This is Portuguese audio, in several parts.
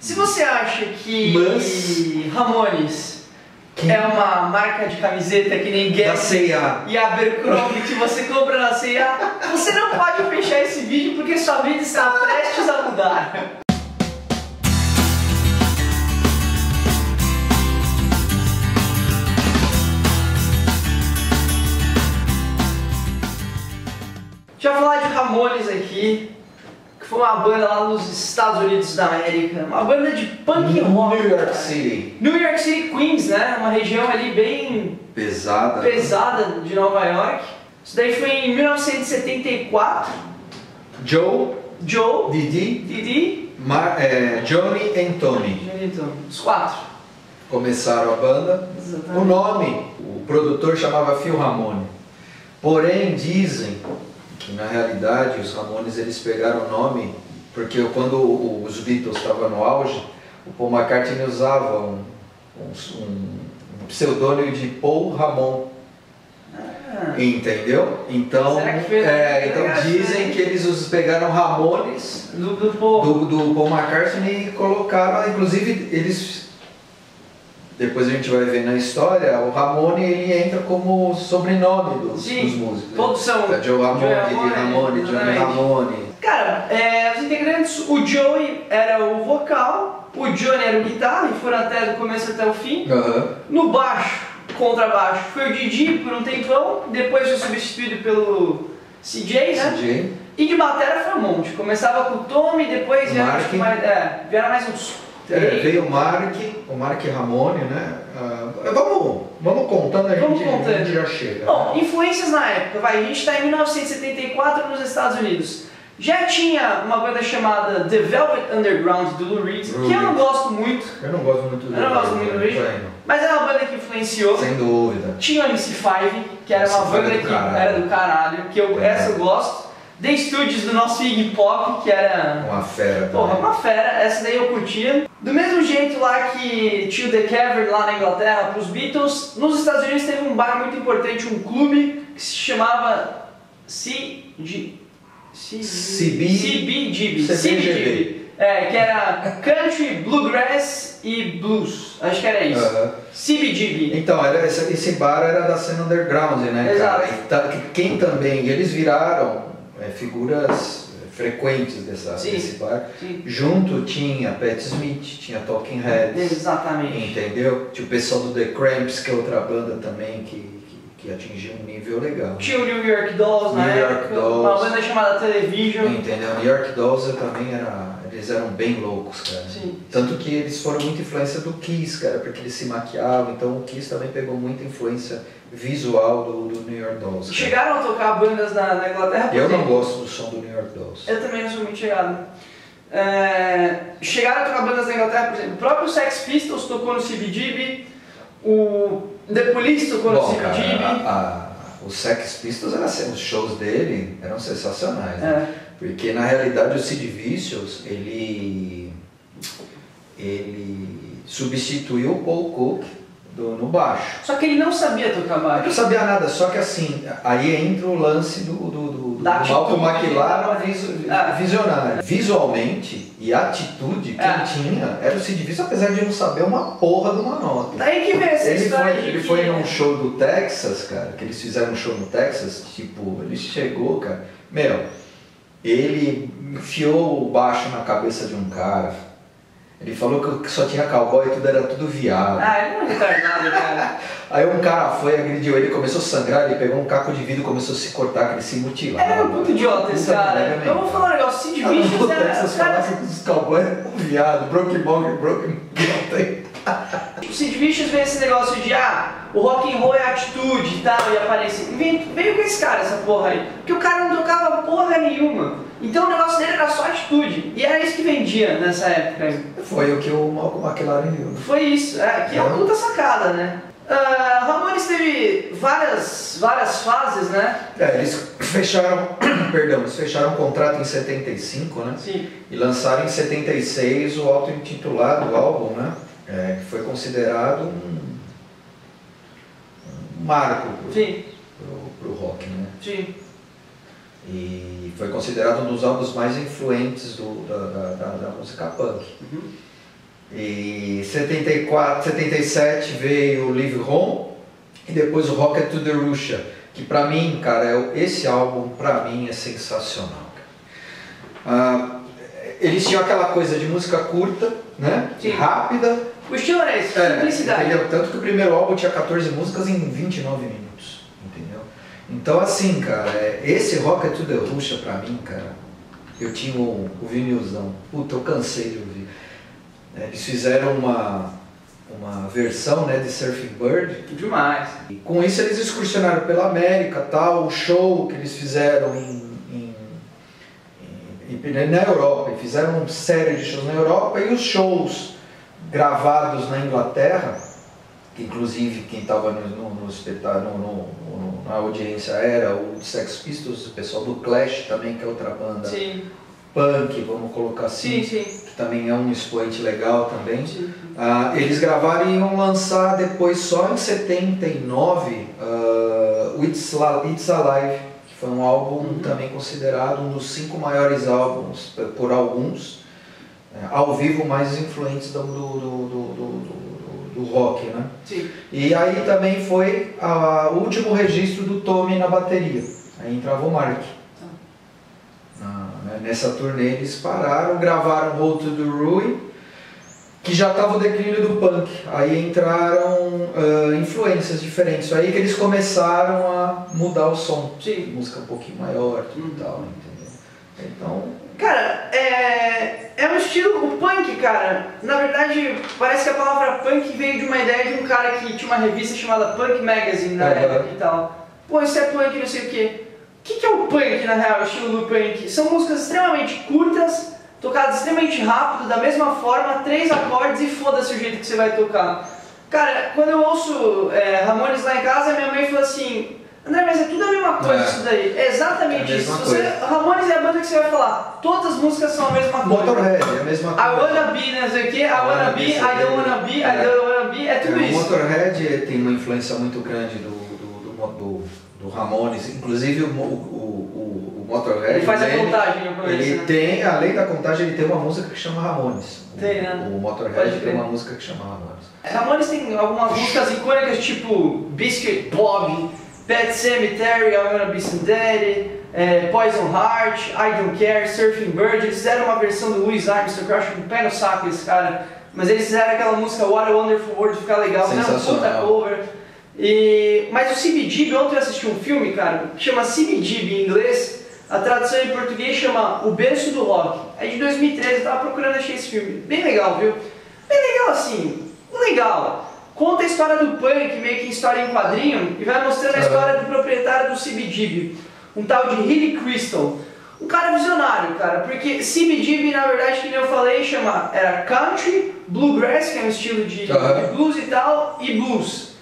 Se você acha que Mas- Ramones é uma marca de camiseta que nem Guess e Abercrombie que você compra na C&A, você não pode fechar esse vídeo porque sua vida está prestes a mudar. Eu falar de Ramones aqui, foi uma banda lá nos Estados Unidos da América, uma banda de punk rock. New York. City. New York City, Queens, né? Uma região ali bem Pesada. pesada de Nova York. Isso daí foi em 1974. Joe, Joe, Didi, Didi, é, Johnny e Tony Janito, os quatro. começaram a banda. O Exatamente. nome, o produtor chamava Phil Ramone. Porém, dizem que na realidade os Ramones eles pegaram o nome porque quando os Beatles estavam no auge, o Paul McCartney usava um, um- um pseudônimo de Paul Ramon. Ah, Entendeu? Então, é, então dizem que eles os pegaram Ramones do, do povo. do, do Paul McCartney e colocaram, inclusive eles depois a gente vai ver na história, o Ramone ele entra como sobrenome dos, dos músicos. todos são É Joe Ramone, Ramone, Ramone, Johnny. Ramone. Cara, é, os integrantes, o Joey era o vocal, o Johnny era o guitarra, e foram até do começo até o fim. No baixo, contrabaixo, foi o Didi por um tempão, depois foi substituído pelo CJ, né? CJ. E de bateria foi um monte. Começava com o Tommy, depois vieram, mais, é, vieram mais uns É, veio o Mark, o Mark Ramone, né? Ah, vamos, vamos contando, a Vamos gente, contando. a gente já chega. Bom, né? influências na época, vai, a gente está em 1974 nos Estados Unidos. Já tinha uma banda chamada The Velvet Underground do Lou Reed, Lou que eu não gosto muito, Eu não gosto muito do Eu não gosto muito do Reed. Reed. mas é uma banda que influenciou. Sem dúvida. Tinha o MC5, que era uma MC5 banda é do que era do caralho, que eu, É. essa eu gosto. The Studios do nosso Iggy Pop, que era Uma fera Porra, também. uma fera, essa daí eu curtia. Do mesmo jeito lá que tinha o The Cavern lá na Inglaterra pros Beatles, nos Estados Unidos teve um bar muito importante, um clube que se chamava CG... CB... CB CBGB. CBGB. É, que era Country, Bluegrass e Blues. Acho que era isso. Aham. CBGB. Então, era, esse, esse bar era da cena underground, né, Exato. cara? E ta- que- quem também, eles viraram é, figuras é, frequentes dessa, Sim. desse bar. Sim. Junto tinha Pat Smith, tinha Talking Heads, Exatamente. entendeu? Tinha o pessoal do The Cramps, que é outra banda também que, que, que atingiu um nível legal. Tinha o New York Dolls na New York época, Dolls. uma banda chamada Television. Entendeu? New York Dolls também era, eles eram bem loucos, cara. Sim. Tanto que eles foram muita influência do Kiss, cara, porque eles se maquiavam, então o Kiss também pegou muita influência visual do, do New York Dolls. cara. Chegaram a tocar bandas na, na Inglaterra, por Eu não gosto do som do New York Dolls. Eu também não sou muito chegado. É, chegaram a tocar bandas na Inglaterra, por exemplo. O próprio Sex Pistols tocou no CBGB, o The Police tocou no Bom, cara, CBGB. a, a, os Sex Pistols, era, assim, os shows dele eram sensacionais, né? É, Porque na realidade o Sid Vicious, ele, ele substituiu o Paul Cook do, no baixo. Só que ele não sabia tocar Eu não baixo. sabia nada, só que assim, aí entra o lance do, do Da Malcolm atitude. McLaren visu- Ah. visionário. Visualmente e atitude, quem Ah. tinha era o Sid Vicious, apesar de não saber uma porra de uma nota. Daí que vem essa Ele foi, ele que- foi num show do Texas, cara, que eles fizeram um show no Texas, tipo, ele chegou, cara, meu, ele enfiou o baixo na cabeça de um cara. Ele falou que só tinha cowboy e tudo era tudo viado. Ah, ele não é retardado, cara. Aí um cara foi, agrediu ele, começou a sangrar, ele pegou um caco de vidro e começou a se cortar, que ele se mutilava. Ele é um puto idiota esse cara. merda, Eu vou falar um negócio, Sid Vicious era... Texas os caras- falassem que os cowboys eram um viado, broken bong, broken. O Sid Vicious veio esse negócio de ah, o rock and roll é atitude e tal, e aparece. Veio, veio com esse cara, essa porra aí. Porque o cara não tocava porra nenhuma. Então o negócio dele era só atitude. E era isso que vendia nessa época. Foi o que o Malcolm McLaren viu. né? Foi isso, é, que é uma puta sacada, né? Ah, Ramones teve várias, várias fases, né? É, eles fecharam, perdão, eles fecharam o contrato em 75, né? Sim. E lançaram em 76 o auto-intitulado álbum, né? É, que foi considerado um, um marco pro, Sim, pro, pro rock, né? sim. E foi considerado um dos álbuns mais influentes do, da, da, da- música punk. Uhum. E 74, 77 veio Live Home e depois o Rocket to the Russia, que pra mim, cara, é, esse álbum pra mim é sensacional. Ah, eles tinham aquela coisa de música curta, né? Sim. Rápida. O estilo era esse, É, simplicidade. entendeu? Tanto que o primeiro álbum tinha 14 músicas em 29 minutos? Então assim, cara, é, esse Rocket to the Russia pra mim, cara, eu tinha o, o vinilzão. Puta, eu cansei de ouvir. É, Eles fizeram uma, uma versão né, de Surfing Bird. Demais. E com isso eles excursionaram pela América, tal, o show que eles fizeram em, em- em- na Europa. E fizeram uma série de shows na Europa e os shows gravados na Inglaterra, que inclusive quem estava no, no, no espetáculo, no- no- na audiência era o Sex Pistols, o pessoal do Clash também, que é outra banda Sim, punk, vamos colocar assim, sim, sim. que também é um expoente legal também. Ah, eles gravaram e iam lançar depois só em 79 ah, o It's, La- It's Alive, que foi um álbum Uhum. também considerado um dos cinco maiores álbuns eh, por alguns, eh, ao vivo mais influentes do, do, do, do, do- do- do rock, né? Sim. E aí também foi ah, o último registro do Tommy na bateria. Aí entrava o Mark. Na- né, nessa turnê eles pararam, gravaram to the Ruin, que já estava o declínio do punk. Aí entraram ah, influências diferentes. Aí que eles começaram a mudar o som. Sim. Música um pouquinho maior, tudo e tal, entendeu? Então, Cara, é, é um estilo, o punk, cara, na verdade, parece que a palavra punk veio de uma ideia de um cara que tinha uma revista chamada Punk Magazine na Aham. época e tal. Pô, isso é punk, não sei o quê. O que, que é o punk, na real, o estilo do punk? São músicas extremamente curtas, tocadas extremamente rápido, da mesma forma, três acordes e foda-se o jeito que você vai tocar. Cara, quando eu ouço é, Ramones lá em casa, minha mãe falou assim, André, mas é tudo a mesma coisa É. isso daí. É exatamente É a isso. Você. Ramones é a banda que você vai falar. Todas as músicas são a mesma coisa. Motorhead é a mesma I coisa. wanna be, não sei o que, I wanna be, I don't wanna be, I É. don't wanna be, é tudo É, o isso. Motorhead tem uma influência muito grande do, do, do, do, do Ramones, inclusive o, o, o, o Motorhead. Ele faz a contagem no começo, Ele né? tem, além da contagem, ele tem uma música que chama Ramones. O- Tem, né? O Motorhead tem uma música que chama Ramones. Ramones tem algumas músicas icônicas tipo Biscuit Bob, Pet Cemetery, I Wanna Be Somebody, é, Poison Heart, I Don't Care, Surfing Bird. Eles fizeram uma versão do Louis Armstrong, que eu acho um pé no saco esse cara. Mas eles fizeram aquela música What a Wonderful World ficar legal, um puta cover. E, mas o CBGB, ontem eu assisti um filme, cara, que chama CBGB em inglês. A tradução em português chama O Berço do Rock. É de 2013, eu tava procurando achei esse filme. Bem legal, viu? Bem legal assim, legal. Conta a história do punk, meio que história em quadrinho, e vai mostrando a história do proprietário do CBGB, um tal de Hilly Crystal. Um cara visionário, cara, porque CBGB, na verdade, que nem eu falei, chama, era country, bluegrass, que é um estilo de, de blues e tal, e blues.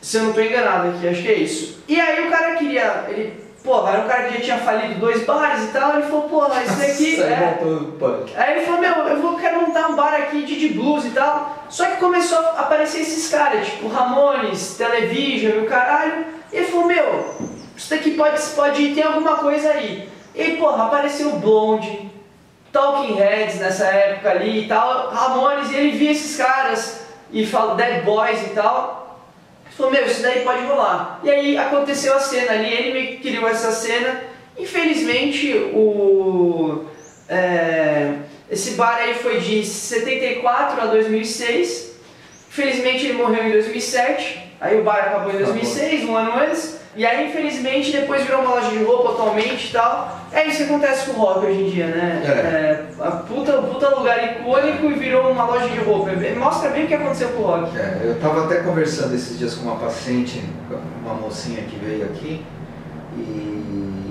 Se eu não estou enganado aqui, acho que é isso. E aí o cara queria, ele, porra, era um cara que já tinha falido dois bares e tal, ele falou, porra, isso daqui Aí é... voltou punk. Aí ele falou, meu, eu vou, quero montar um bar aqui de, de blues e tal. Só que começou a aparecer esses caras, tipo Ramones, Television e o caralho. E ele falou, meu, isso daqui pode, pode ter alguma coisa aí. E porra, apareceu o Blonde, Talking Heads nessa época ali e tal, Ramones, e ele via esses caras e fala Dead Boys e tal. Ele falou, meu, isso daí pode rolar. E aí aconteceu a cena ali, ele que criou essa cena. Infelizmente, o. é, esse bar aí foi de 74 a 2006. Infelizmente, ele morreu em 2007. Aí o bar acabou em 2006, um ano antes. E aí, infelizmente, depois virou uma loja de roupa atualmente e tal. É isso que acontece com o rock hoje em dia, né? É. a puta, puta lugar icônico e virou uma loja de roupa. Mostra bem o que aconteceu com o rock. É, eu estava até conversando esses dias com uma paciente, uma mocinha que veio aqui, e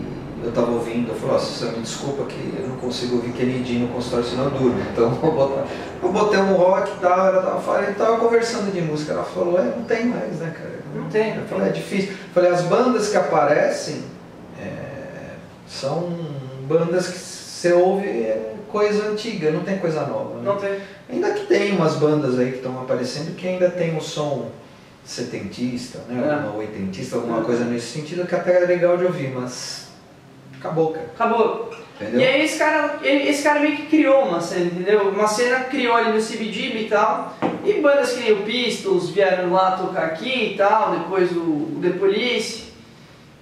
eu estava ouvindo, eu falei, ó, você me desculpa que eu não consigo ouvir Kennedy no consultório, senão eu durmo. Então eu vou botar. Eu botei um rock e tal, ela tava, falando- tava conversando de música, ela falou, é, não tem mais, né, cara? Não tem, Eu falei, é difícil. Eu falei, as bandas que aparecem é, são bandas que você ouve é, coisa antiga, não tem coisa nova. Né? Não tem. Ainda que tem umas bandas aí que estão aparecendo que ainda tem o som setentista, né? É. Uma oitentista, alguma É. coisa nesse sentido que até é legal de ouvir, mas acabou, cara. Acabou. Entendeu? E aí esse cara, ele- esse cara meio que criou uma cena, entendeu? Uma cena criou ali no CBGB e tal. E bandas que nem o Pistols vieram lá tocar aqui e tal, depois o, o The Police,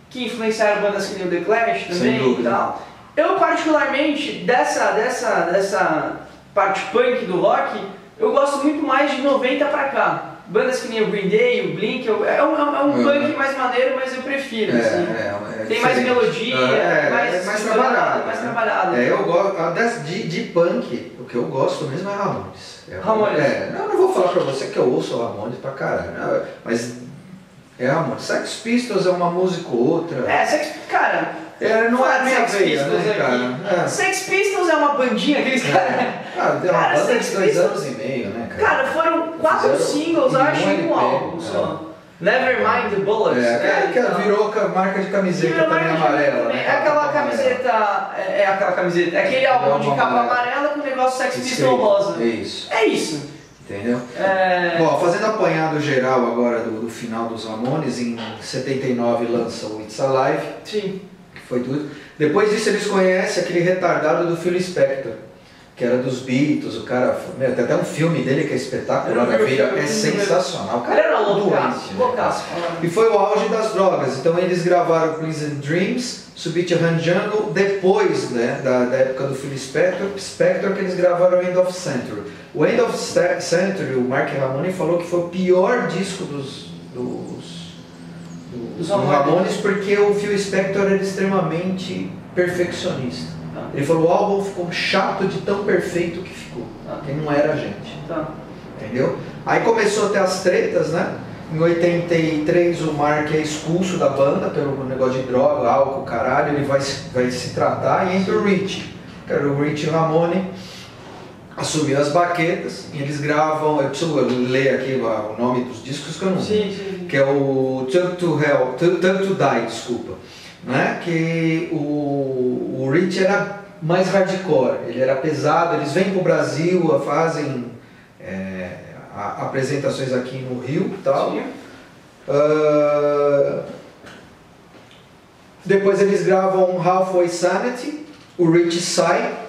que influenciaram bandas que nem o The Clash também e tal. Eu particularmente, dessa, dessa, dessa parte punk do rock, eu gosto muito mais de 90 pra cá. Bandas que nem o Green Day, o Blink, eu- é um, é um Uhum. punk mais maneiro, mas eu prefiro, É, assim. é, é Tem mais melodia, é, mais, é mais trabalhado. mais né? trabalhado. É, eu gosto. a das- De, de punk, o que eu gosto mesmo é Ramones. É, Ramones. É, não, eu não vou falar pra você que eu ouço Ramones pra caralho, né? mas é Ramones. Sex Pistols é uma música ou outra. É, Sex, cara, É, não é minha Sex veia, Pistols né, cara? É. Sex Pistols é uma bandinha, aqueles caras. Ah, é uma Cara, banda Sex de dois Pistols- anos e meio, né, cara? Cara, foram quatro Fizeram singles, eu um acho, LP, um álbum né? só. Nevermind the Bullets. é, né, que, que então. virou ca- marca de camiseta Virou também amarela, né? É aquela amarela. camiseta. É, é aquela camiseta. É aquele álbum de capa amarelo. amarela com o negócio Sex. Pistol rosa. É isso, É isso. entendeu? É. Bom, fazendo apanhado geral agora do, do final dos Ramones, em 79 lança o It's Alive, Sim. Foi tudo. Depois disso eles conhecem aquele retardado do Phil Spector, que era dos Beatles, o cara, meu, tem até um filme dele que é espetacular, é sensacional. O cara era loucaço, doente, né, loucaço. E foi o auge das drogas. Então eles gravaram Prison Dreams, Subterranean Jungle, depois né, da, da época do Phil Spector, Spector, que eles gravaram End of Century. O End of Century, o Mark Ramone falou que foi o pior disco dos, dos, dos, dos Ramones. Ramones, porque o Phil Spector era extremamente perfeccionista. Tá. Ele falou, o álbum ficou chato de tão perfeito que ficou, Tá. que não era a gente. Tá. Entendeu? Aí começou a ter as tretas, né? Em 83 o Mark é expulso da banda pelo negócio de droga, álcool, caralho, ele vai, se- vai se tratar e entra o Rich. Cara, o Rich Ramone assumiu as baquetas e eles gravam, eu preciso ler aqui o o nome dos discos que eu não sim. que é o Turn to Hell, Turn Turn to Die, desculpa, né? Que o, o Rich era mais hardcore, ele era pesado, eles vêm pro Brasil, fazem é, a- apresentações aqui no Rio e tal. Ah, depois eles gravam Halfway Sanity, o Rich sai.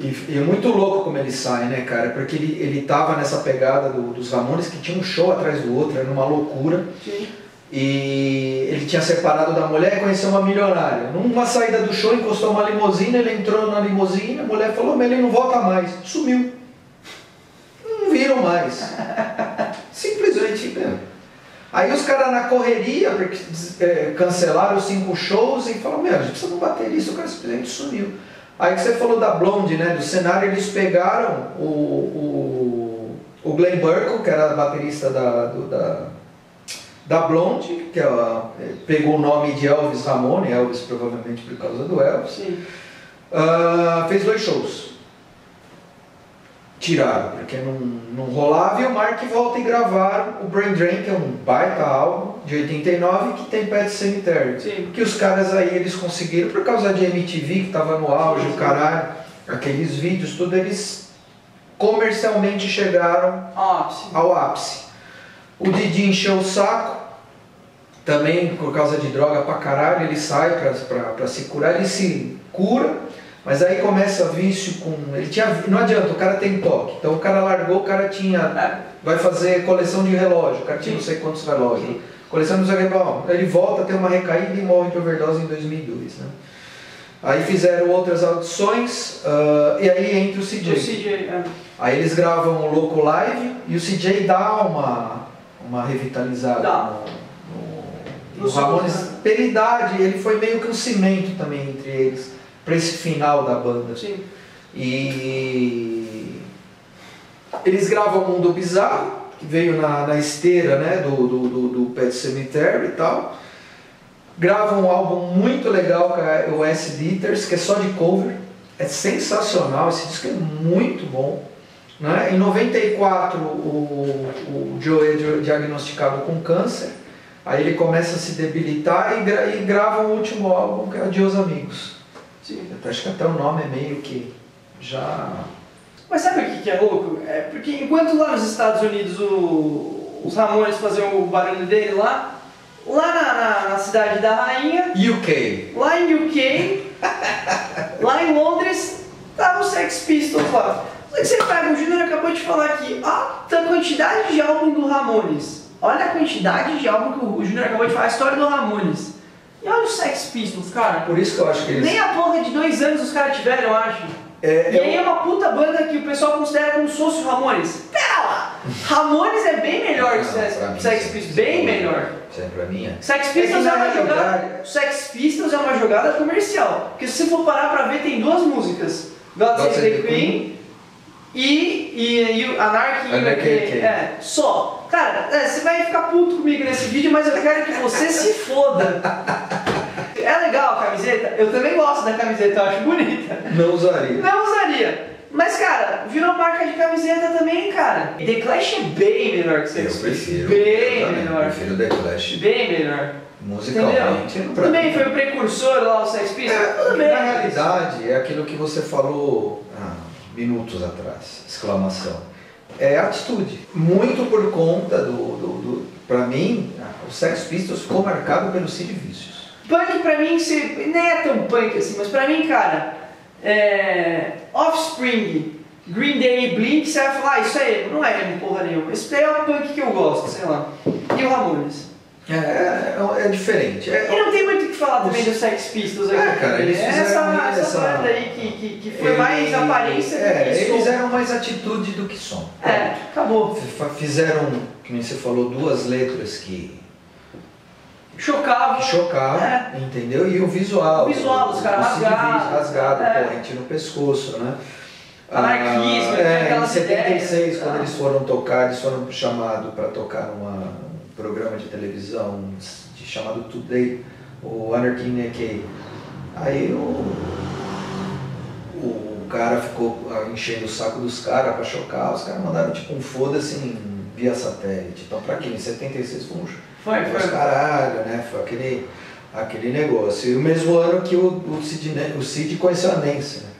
E, é muito louco como ele sai, né, cara? Porque ele, ele tava nessa pegada do- dos Ramones que tinha um show atrás do outro, era uma loucura. Sim. E ele tinha separado da mulher e conheceu uma milionária. Numa saída do show, encostou uma limusine, ele entrou na limusine, a mulher falou, mas ele não volta mais. Sumiu. Não viram mais. Simplesmente, meu. Aí os caras na correria, porque é, cancelaram os cinco shows e falaram, meu, a gente precisa de um baterista, o cara simplesmente sumiu. Aí que você falou da Blonde, né? Do cenário, eles pegaram o, o, o Glenn Burkle, que era baterista da, do- da, da Blonde, que ela eh, pegou o nome de Elvis Ramone, Elvis provavelmente por causa do Elvis. Ah, fez dois shows. Tiraram, porque não, não rolava, e o Mark volta e gravaram o Brain Drain, que é um baita álbum de 89 que tem Pet Cemetery. Sim. Que os caras aí eles conseguiram, por causa de MTV que tava no auge, o caralho, aqueles vídeos, tudo, eles comercialmente chegaram Ápice. ao ápice. O Didi encheu o saco, também por causa de droga pra caralho, ele sai pra, pra, pra se curar, ele se cura, mas aí começa vício com. Ele tinha. Não adianta, o cara tem toque. Então o cara largou, o cara tinha. É. Vai fazer coleção de relógio, o cara tinha não sei quantos relógios. O que, bom, ele volta, tem uma recaída e morre de overdose em 2002, né? Aí fizeram outras audições uh, e aí entra o CJ. O CJ, é. Aí eles gravam o Loco Live e o CJ dá uma, uma revitalizada Dá. no, no, No Ramones. né? Pela idade, ele foi meio que um cimento também entre eles, para esse final da banda. Sim. E eles gravam o Mundo Bizarro, veio na, na esteira né, do, do, do, do Pet Cemetery e tal. Gravam um álbum muito legal, é o Acid Eaters, que é só de cover. É sensacional, esse disco é muito bom. Né? Em 94, o, o Joe é dia- diagnosticado com câncer. Aí ele começa a se debilitar e, gra e grava o último álbum, que é Adios Amigos. Sim. Acho que até o nome é meio que já. Mas sabe o que, que é louco? É porque enquanto lá nos Estados Unidos o- os Ramones faziam o barulho dele lá, lá na, na- na cidade da rainha, UK. lá em UK, Lá em Londres, tava o Sex Pistols lá. Só que você pega, o Júnior acabou de falar aqui, ó, a quantidade de álbum do Ramones. Olha a quantidade de álbum que o Júnior acabou de falar, a história do Ramones. E olha o Sex Pistols, cara. Por isso que eu acho que eles. Nem a porra de dois anos os caras tiveram, eu acho. É, E eu- aí é uma puta banda que o pessoal considera como se fosse o Ramones. Pera lá! Ramones é bem melhor que o Não, Sex, mim, Sex. Pistols, bem melhor. Isso é pra mim é. Sex É Pistols é, uma jogada. Sex Pistols é uma jogada comercial. Porque se você for parar pra ver, tem duas músicas. God Save the Queen e, e, e o Anarchy. É, só. Cara, é, você vai ficar puto comigo nesse vídeo, mas eu quero que você se foda. É legal a camiseta? Eu também gosto da camiseta, eu acho bonita. Não usaria. Não usaria. Mas, cara, virou marca de camiseta também, cara. The Clash é bem melhor que Sex Eu Pistols. prefiro. Bem eu também melhor. prefiro The Clash. Bem melhor. Musicalmente. Entendeu? pra Tudo bem, mim- foi o precursor lá, o Sex Pistols. É, bem. na realidade é aquilo que você falou ah, minutos atrás, exclamação. É atitude. Muito por conta do. do, do para mim, o Sex Pistols ficou marcado pelo Sid Vicious. Punk pra mim, se, nem é tão punk assim, mas pra mim, cara, é, Offspring, Green Day e Blink, você vai falar, ah, isso aí não é emo porra nenhuma. Isso daí é o punk que eu gosto, sei lá. E o Ramones. É, é, é diferente. É, E não tem muito o que falar também do Sex Pistols aqui. É, cara, eles essa, fizeram essa, essa- banda aí que, que, que foi ele- mais aparência do é, que eles som. eram mais atitude do que som. É, acabou. Fizeram, nem você falou, duas letras que Chocava. chocavam, É. entendeu? E o visual. O visual dos caras o Sid rasgado. É. corrente no pescoço, né? Anarquismo, Ah, é, em aquelas 76, ideias, quando tá? eles foram tocar, eles foram chamados para tocar num programa de televisão de, chamado Today, o Anarchy in. Aí o, o cara ficou ah, enchendo o saco dos caras para chocar, os caras mandaram tipo um foda-se via satélite. Então pra quê? Em 76 foi um Foi, foi caralho, né? Foi aquele, aquele negócio. E o mesmo ano que o, o, Cid, Ne- o Cid conheceu a Nancy, né?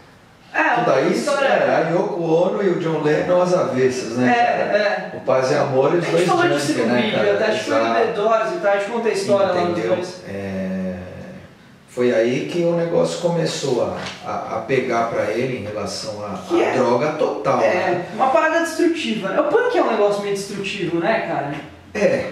É, Tudo aí, história. é, a Yoko Ono e o John Lennon às avessas, né, cara? É, é. O Paz e Amor e os dois falou disso juntos, no né, vídeo, cara? até acho que foi no. The Doors e tal, a gente conta a história lá nos Entendeu? dois. É, foi aí que o negócio começou a, a, a pegar pra ele em relação à é- droga total. né? É, uma parada destrutiva. né? O punk é um negócio meio destrutivo, né, cara? É,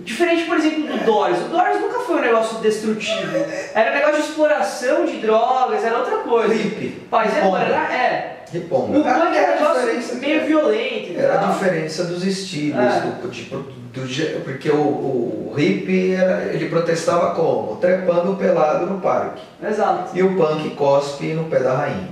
Diferente, por exemplo, do Doors. O Doors nunca foi um negócio destrutivo. Era um negócio de exploração de drogas, era outra coisa. hippie. Paz e amor, Riponga. era, é. Riponga. O punk Era era um a negócio diferença meio que- violento Era a tal. diferença dos estilos, É. do, tipo, do, porque o, o hippie era- ele protestava como? Trepando pelado no parque. Exato. E o punk cospe no pé da rainha.